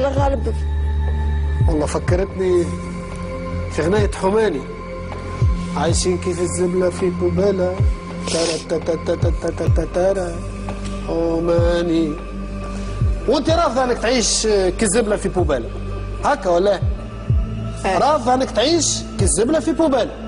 الغالب والله فكرتني في غناية حماني. عايشين كيف الزبلة في بوبالة تارا تارا تارا. حماني. وانت رافضة انك تعيش كالزبلة في بوبالة هكا ولا؟ إيه. رافضة انك تعيش كالزبلة في بوبالة